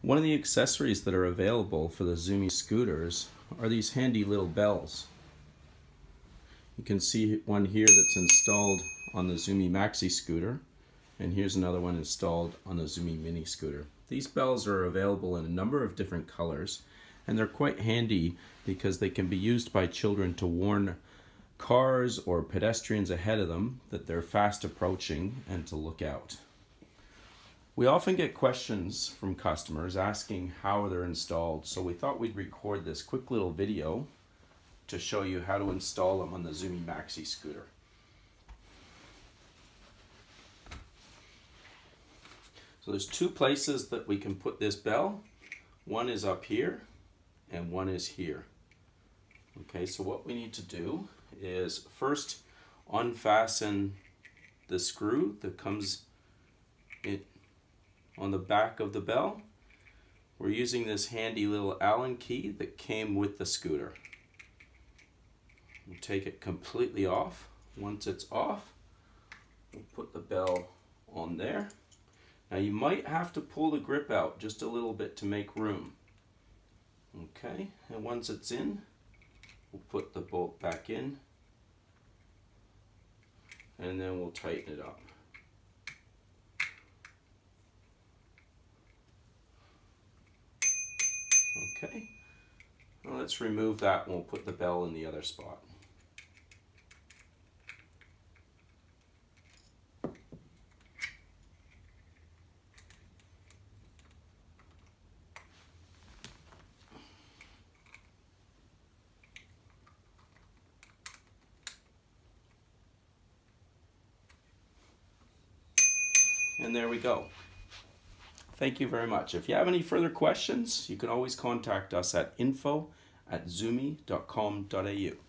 One of the accessories that are available for the Zoomy scooters are these handy little bells. You can see one here that's installed on the Zoomy Maxi scooter and here's another one installed on the Zoomy Mini scooter. These bells are available in a number of different colors and they're quite handy because they can be used by children to warn cars or pedestrians ahead of them that they're fast approaching and to look out. We often get questions from customers asking how they're installed, so we thought we'd record this quick little video to show you how to install them on the Zoomy Maxi scooter. So there's two places that we can put this bell. One is up here and one is here. Okay, so what we need to do is first unfasten the screw that comes in on the back of the bell. We're using this handy little Allen key that came with the scooter. We'll take it completely off. Once it's off, we'll put the bell on there. Now you might have to pull the grip out just a little bit to make room. Okay, and once it's in, we'll put the bolt back in and then we'll tighten it up. Okay, let's remove that and we'll put the bell in the other spot. And there we go. Thank you very much. If you have any further questions, you can always contact us at info at zoomy.com.au.